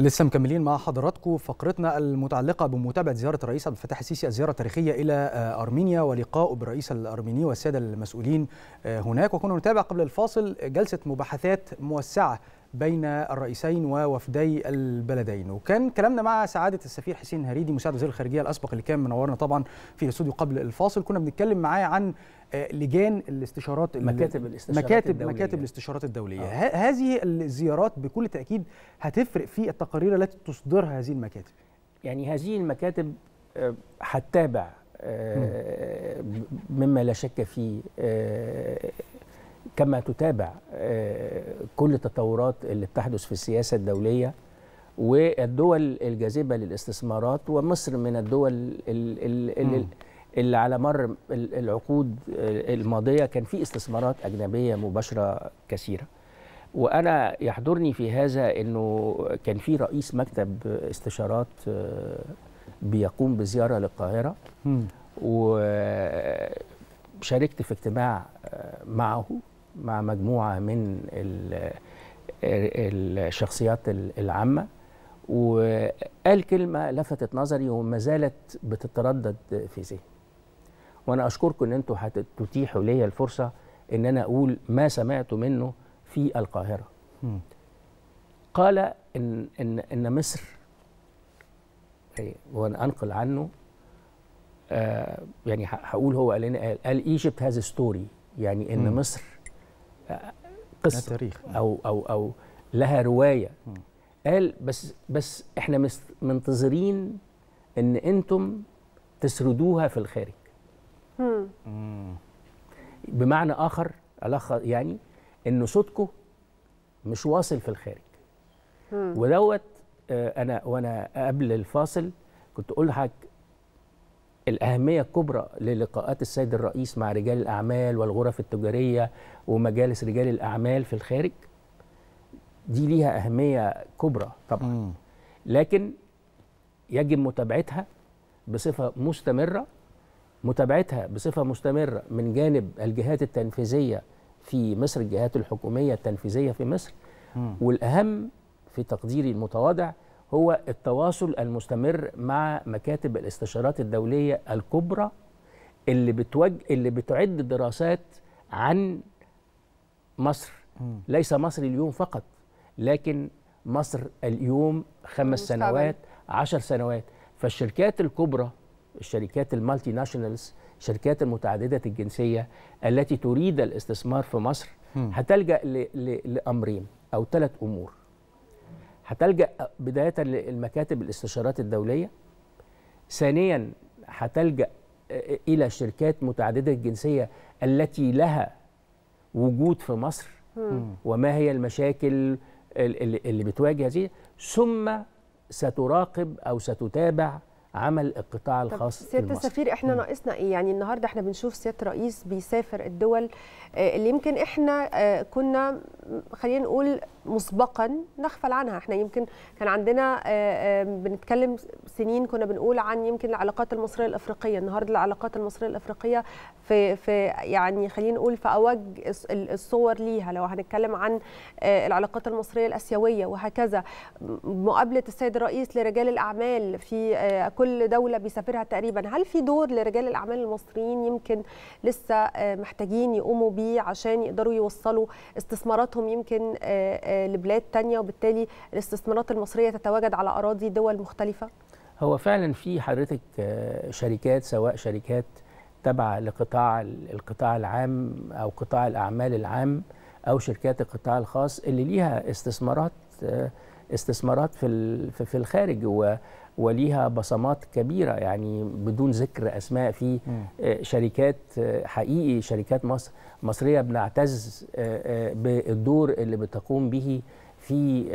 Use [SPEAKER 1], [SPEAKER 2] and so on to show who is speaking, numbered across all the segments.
[SPEAKER 1] لسه مكملين مع حضراتكم فقرتنا المتعلقة بمتابعة زيارة الرئيس عبد الفتاح السيسي الزيارة التاريخية إلى أرمينيا ولقائه بالرئيس الأرميني والسادة المسؤولين هناك. وكنا نتابع قبل الفاصل جلسة مباحثات موسعة بين الرئيسين ووفدي البلدين. وكان كلامنا مع سعادة السفير حسين هريدي مساعد وزير الخارجية الأسبق اللي كان منورنا طبعا في الاستوديو قبل الفاصل. كنا بنتكلم معاه عن لجان الاستشارات
[SPEAKER 2] مكاتب الاستشارات
[SPEAKER 1] مكاتب
[SPEAKER 2] الدولية.
[SPEAKER 1] مكاتب الاستشارات الدولية. آه. هذه الزيارات بكل تأكيد هتفرق في التقارير التي تصدرها هذه المكاتب.
[SPEAKER 2] يعني هذه المكاتب هتتابع مما لا شك فيه كما تتابع كل التطورات اللي بتحدث في السياسة الدولية والدول الجاذبة للاستثمارات ومصر من الدول اللي, اللي على مر العقود الماضية كان في استثمارات أجنبية مباشرة كثيرة. وأنا يحضرني في هذا إنه كان في رئيس مكتب استشارات بيقوم بزيارة للقاهرة. وشاركت في اجتماع معه مع مجموعة من الشخصيات العامة. وقال كلمة لفتت نظري وما زالت بتتردد في ذهني. وأنا أشكركم إن أنتم هتتيحوا لي الفرصة إن أنا أقول ما سمعت منه في القاهرة م. قال ان ان إن مصر وأنا أنقل عنه آه يعني هقول هو قال لنا قال, قال Egypt has story يعني إن م. مصر آه قصة
[SPEAKER 1] تاريخ
[SPEAKER 2] أو أو أو لها رواية م. قال بس بس إحنا منتظرين إن أنتم تسردوها في الخارج بمعنى آخر الخ يعني ان صوتكم مش واصل في الخارج. ودوت آه أنا وأنا قبل الفاصل كنت أقول لحضرتك الأهمية الكبرى للقاءات السيد الرئيس مع رجال الأعمال والغرف التجارية ومجالس رجال الأعمال في الخارج. دي ليها أهمية كبرى طبعا. لكن يجب متابعتها بصفة مستمرة متابعتها بصفة مستمرة من جانب الجهات التنفيذية في مصر الجهات الحكومية التنفيذية في مصر م. والأهم في تقديري المتواضع هو التواصل المستمر مع مكاتب الاستشارات الدولية الكبرى اللي بتوج اللي بتعد دراسات عن مصر م. ليس مصر اليوم فقط لكن مصر اليوم خمس سنوات عشر سنوات فالشركات الكبرى الشركات ال multinationals الشركات المتعددة الجنسية التي تريد الاستثمار في مصر هتلجأ لأمرين أو ثلاث أمور. هتلجأ بداية للمكاتب الاستشارات الدولية. ثانيا هتلجأ إلى شركات متعددة الجنسية التي لها وجود في مصر وما هي المشاكل اللي بتواجه هذه. ثم ستراقب أو ستتابع عمل القطاع الخاص
[SPEAKER 3] سيادة السفير إحنا ناقصنا إيه؟ يعني النهارده إحنا بنشوف سيادة الرئيس بيسافر الدول اللي يمكن إحنا كنا خلينا نقول مسبقا نغفل عنها. إحنا يمكن كان عندنا بنتكلم سنين كنا بنقول عن يمكن العلاقات المصرية الأفريقية. النهارده العلاقات المصرية الأفريقية في في يعني خلينا نقول في أوج الصور ليها. لو هنتكلم عن العلاقات المصرية الآسيوية وهكذا مقابلة السيد الرئيس لرجال الأعمال في كل دولة بيسافرها تقريبا هل في دور لرجال الأعمال المصريين يمكن لسه محتاجين يقوموا بيه عشان يقدروا يوصلوا استثماراتهم يمكن لبلاد تانية وبالتالي الاستثمارات المصرية تتواجد على أراضي دول مختلفة؟
[SPEAKER 2] هو فعلا في حضرتك شركات سواء شركات تابعة لقطاع القطاع العام أو قطاع الأعمال العام أو شركات القطاع الخاص اللي ليها استثمارات استثمارات في في الخارج وليها بصمات كبيرة يعني بدون ذكر أسماء في شركات حقيقي شركات مصر مصرية بنعتز بالدور اللي بتقوم به في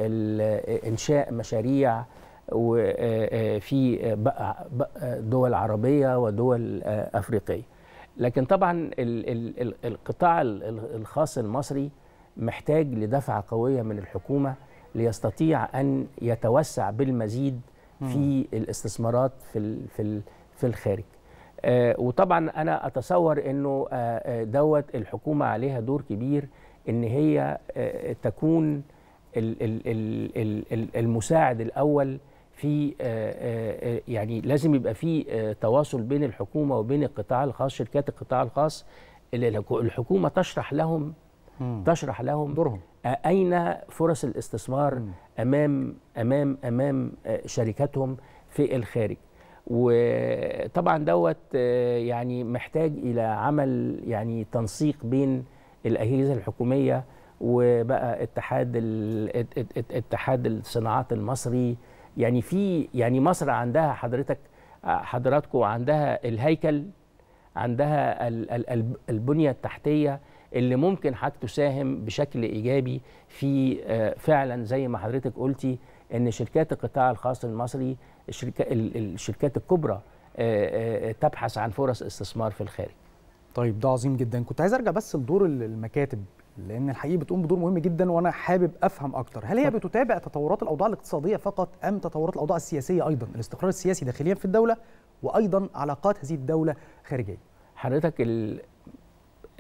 [SPEAKER 2] إنشاء مشاريع وفي دول عربية ودول أفريقية. لكن طبعا القطاع الخاص المصري محتاج لدفعة قوية من الحكومة ليستطيع أن يتوسع بالمزيد في الاستثمارات في في في الخارج. آه وطبعا أنا أتصور إنه آه دوت الحكومة عليها دور كبير إن هي آه تكون ال- ال- ال- ال- ال- المساعد الأول في آه، آه، آه، يعني لازم يبقى في آه، تواصل بين الحكومة وبين القطاع الخاص شركات القطاع الخاص اللي الحكو- الحكومة تشرح لهم. تشرح لهم
[SPEAKER 1] دورهم.
[SPEAKER 2] آه، أين فرص الاستثمار. امام امام أمام آه، شركاتهم في الخارج؟ وطبعا دوت آه، يعني محتاج إلى عمل يعني تنسيق بين الأجهزة الحكومية وبقى اتحاد اتحاد الصناعات المصري. يعني في يعني مصر عندها حضرتك آه، حضراتكم عندها الهيكل عندها ال- ال- ال- البنية التحتية. اللي ممكن حضرتك تساهم بشكل إيجابي في آه، فعلا زي ما حضرتك قلتي إن شركات القطاع الخاص المصري الشركات الكبرى آه، آه، تبحث عن فرص استثمار في الخارج.
[SPEAKER 1] طيب ده عظيم جدا. كنت عايز أرجع بس لدور ال- المكاتب لأن الحقيقة بتقوم بدور مهم جدا وأنا حابب أفهم أكتر. هل هي. بتتابع تطورات الأوضاع الاقتصادية فقط أم تطورات الأوضاع السياسية أيضا؟ الاستقرار السياسي داخليا في الدولة وأيضا علاقات هذه الدولة خارجيا.
[SPEAKER 2] حضرتك ال-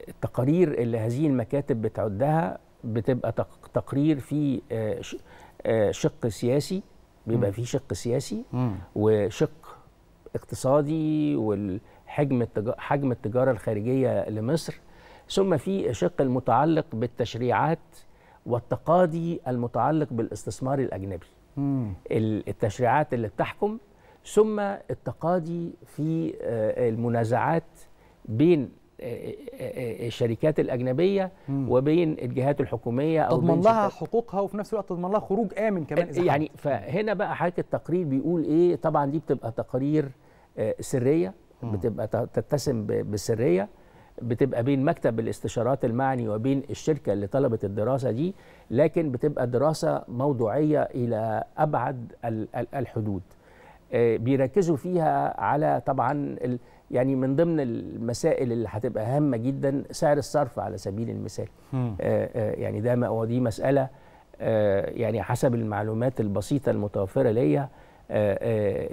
[SPEAKER 2] التقارير اللي هذه المكاتب بتعدها بتبقى تق- تقرير في آه، آه، شق سياسي بيبقى. فيه شق سياسي وشق اقتصادي والحجم حجم التجارة الخارجية لمصر ثم في شق المتعلق بالتشريعات والتقاضي المتعلق بالاستثمار الأجنبي. التشريعات اللي بتحكم ثم التقاضي في آه، المنازعات بين الشركات الأجنبية
[SPEAKER 1] مم.
[SPEAKER 2] وبين الجهات الحكومية أو
[SPEAKER 1] تضمن لها حقوقها وفي نفس الوقت تضمن لها خروج آمن كمان إذا
[SPEAKER 2] يعني
[SPEAKER 1] حدث.
[SPEAKER 2] فهنا بقى حضرتك التقرير بيقول إيه طبعا دي بتبقى تقارير آه، سرية بتبقى ت- تتسم بالسريه بتبقى بين مكتب الاستشارات المعني وبين الشركة اللي طلبت الدراسة دي لكن بتبقى دراسة موضوعية إلى أبعد ال- ال- الحدود آه، بيركزوا فيها على طبعا يعني من ضمن المسائل اللي هتبقى هامة جدا سعر الصرف على سبيل المثال.
[SPEAKER 1] مم.
[SPEAKER 2] آه، آه، يعني ده ودي مسألة آه، يعني حسب المعلومات البسيطة المتوفرة ليا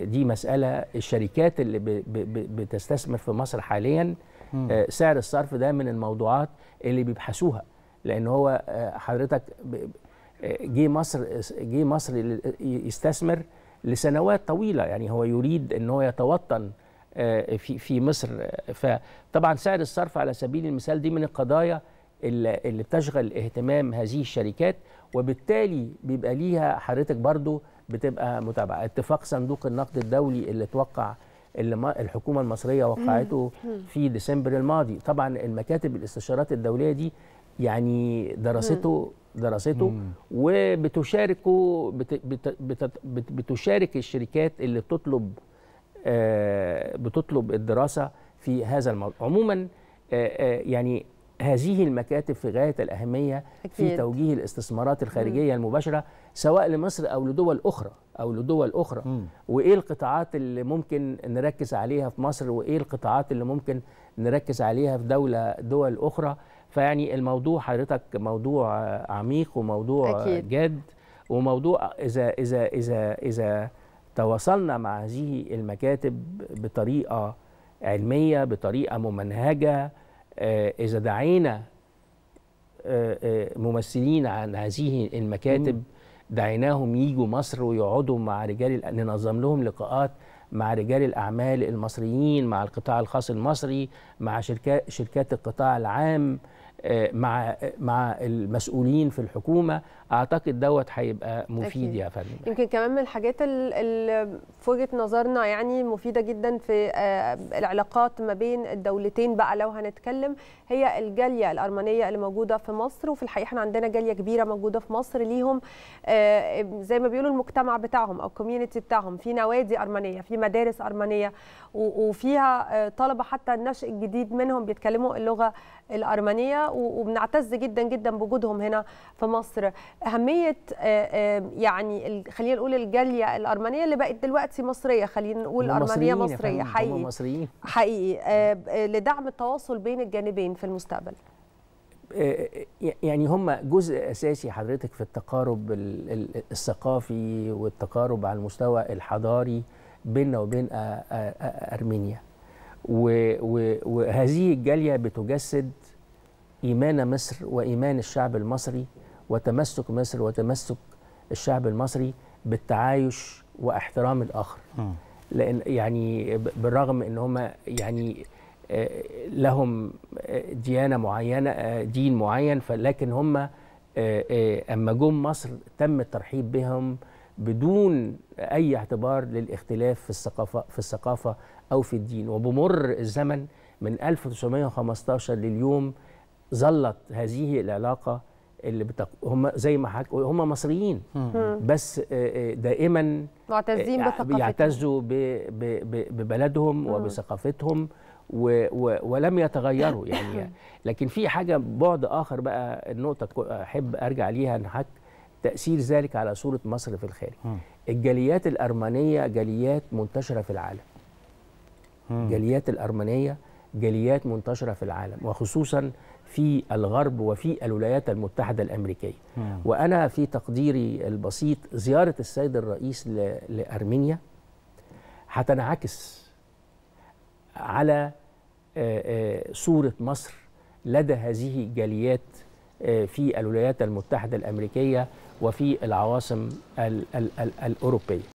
[SPEAKER 2] دي مسألة. الشركات اللي ب- ب- ب- بتستثمر في مصر حاليا سعر الصرف ده من الموضوعات اللي بيبحثوها. لأن هو حضرتك جه مصر جه مصر يستثمر لسنوات طويلة. يعني هو يريد أن هو يتوطن في في مصر. آه، فطبعا سعر الصرف على سبيل المثال دي من القضايا اللي اللي بتشغل اهتمام هذه الشركات وبالتالي بيبقى ليها حضرتك برضو بتبقى متابعة. اتفاق صندوق النقد الدولي اللي توقع اللي الحكومة المصرية وقعته في ديسمبر الماضي. طبعا المكاتب الاستشارات الدولية دي يعني دراسته دراسته. وبتشاركه بت بت بت بت بتشارك الشركات اللي بتطلب آه، بتطلب الدراسة في هذا الموضوع عموما آه، آه، يعني هذه المكاتب في غاية الأهمية في
[SPEAKER 3] أكيد.
[SPEAKER 2] توجيه الاستثمارات الخارجية المباشرة سواء لمصر أو لدول أخرى أو لدول أخرى
[SPEAKER 1] مم.
[SPEAKER 2] وإيه القطاعات اللي ممكن نركز عليها في مصر وإيه القطاعات اللي ممكن نركز عليها في دولة دول أخرى فيعني الموضوع حضرتك موضوع آه، عميق وموضوع
[SPEAKER 3] أكيد.
[SPEAKER 2] جاد وموضوع إذا إذا إذا إذا تواصلنا مع هذه المكاتب بطريقة علمية بطريقة ممنهجة. آه، إذا دعينا آه، آه، ممثلين عن هذه المكاتب دعيناهم يجوا مصر ويقعدوا مع رجال ننظم لهم لقاءات مع رجال الأعمال المصريين مع القطاع الخاص المصري مع شركات شركات القطاع العام مع مع المسؤولين في الحكومة. أعتقد دوت هيبقى مفيد
[SPEAKER 3] أكيد.
[SPEAKER 2] يا فندم.
[SPEAKER 3] يمكن كمان من الحاجات ال- اللي في وجهة نظرنا يعني مفيدة جدا في آه، العلاقات ما بين الدولتين بقى لو هنتكلم هي الجالية الأرمنية اللي موجودة في مصر وفي الحقيقة إحنا عندنا جالية كبيرة موجودة في مصر ليهم آه، زي ما بيقولوا المجتمع بتاعهم أو الكوميونتي بتاعهم. في نوادي أرمنية في مدارس أرمنية وفيها آه، طلبة حتى النشء الجديد منهم بيتكلموا اللغة الأرمنية وبنعتز جدا جدا بوجودهم هنا في مصر. أهمية آه، آه، يعني خلينا نقول الجالية الأرمنية اللي بقت دلوقتي مصرية خلينا نقول
[SPEAKER 2] أرمنية مصرية
[SPEAKER 3] حقيقي.
[SPEAKER 2] مصريين.
[SPEAKER 3] حقيقي آه، لدعم التواصل بين الجانبين في المستقبل.
[SPEAKER 2] يعني هم جزء أساسي حضرتك في التقارب ال- ال- الثقافي والتقارب على المستوى الحضاري بيننا وبين أرمينيا. وهذه الجالية بتجسد إيمان مصر وإيمان الشعب المصري وتمسك مصر وتمسك الشعب المصري بالتعايش واحترام
[SPEAKER 1] الآخر.
[SPEAKER 2] لأن يعني بالرغم إن هم يعني آه، لهم آه، ديانة معينة آه، دين معين فلكن هم أما جم مصر تم الترحيب بهم بدون أي اعتبار للاختلاف في الثقافة في الثقافة أو في الدين وبمر الزمن من 1915 لليوم ظلت هذه العلاقة اللي بتق... هم زي ما حك... هم مصريين. بس آه، آه، دائما
[SPEAKER 3] معتزين
[SPEAKER 2] آه،
[SPEAKER 3] بثقافتهم.
[SPEAKER 2] بيعتزوا ب- ب- ب- ببلدهم وبثقافتهم و و ولم يتغيروا يعني. لكن في حاجة بعد آخر بقى النقطة أحب أرجع ليها نحك تأثير ذلك على صورة مصر في الخارج. الجاليات الأرمنية جاليات منتشرة في العالم. جاليات الأرمنية جاليات منتشرة في العالم وخصوصا في الغرب وفي الولايات المتحدة الأمريكية. وأنا في تقديري البسيط زيارة السيد الرئيس ل- لأرمينيا هتنعكس على آه، آه، صورة مصر لدى هذه الجاليات آه، في الولايات المتحدة الأمريكية وفي العواصم ال- ال- ال- الأوروبية.